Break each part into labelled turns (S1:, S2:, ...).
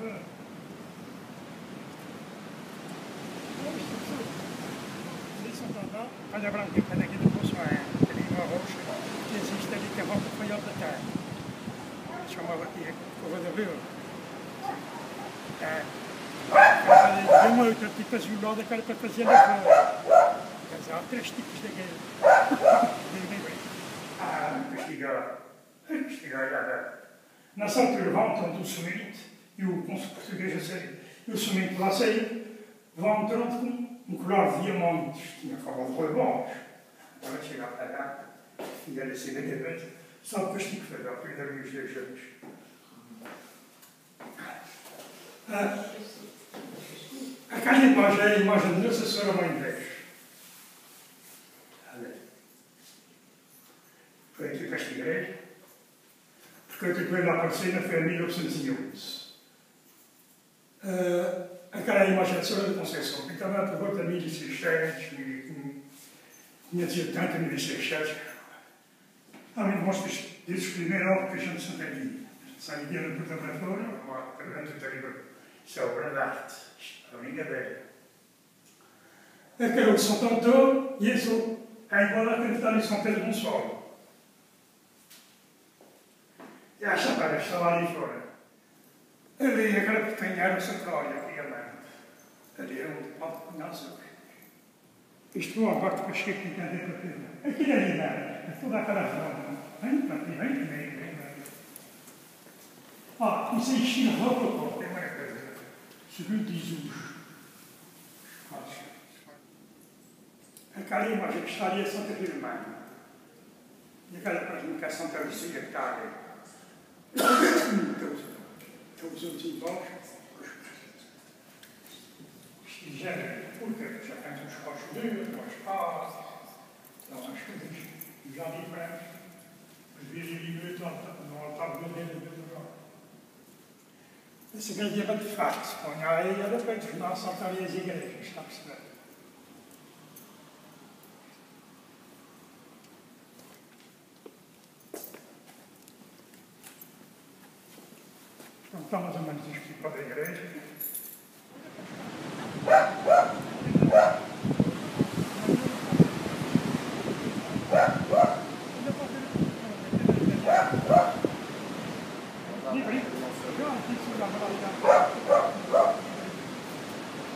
S1: Olha a branquita daqui do Bolsonaro, tem uma roxa que existe ali, que é roca espanhola da terra. Chamava aqui Corrodovil. É. Tem uma outra tipo pipa que era para fazer levou. Mas há três tipos daquele. Ah, investigar. Investigar, já dá. Nação Turvão, tanto o suíte e o cônsul português a sair. E o suíte lá sair, vão tanto com um colar de diamantes. Tinha falado de rebons. Agora chega para lá, e ela se negativamente, só depois tinha que fazer a primeira dos dois anos. Ah, aquela imagem é a imagem de Nossa Senhora Mãe Deus. Foi aqui para esta igreja, porque eu tive lá aparecer foi em 1911. Uh, aquela imagem de Senhora da Conceição, que estava por volta de 1600, 1580, 1600. Há muito mostras desses primeiros que a gente se Sai de no fora, uma pergunta terrível. Isso é obra de arte, é uma brincadeira. Aquele que São Antônio, e isso é igual a está em São Pedro Gonçalo. E a chapéu está lá ali fora. Ali, tem era o sacrário, aqui a mão. Ali é onde não sei. Isto é que eu cheguei aqui dentro da pedra. Aqui é ali, é toda aquela zona. Vem para aqui, vem comigo, vem Ah, isso é estilo rococó, é uma coisa. Segundo os Aquela imagem que estaria Santa Firmana. E aquela comunicação que se secretária. Estamos mesure, quand je passe même, je vais dans, dans le tableau de C'est a pas de fax. A eu à l'époque, je n'en sentais les égrèges chaque semaine. Então, mais ou menos, isto para a.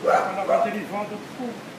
S1: Ela vai derivando do fogo.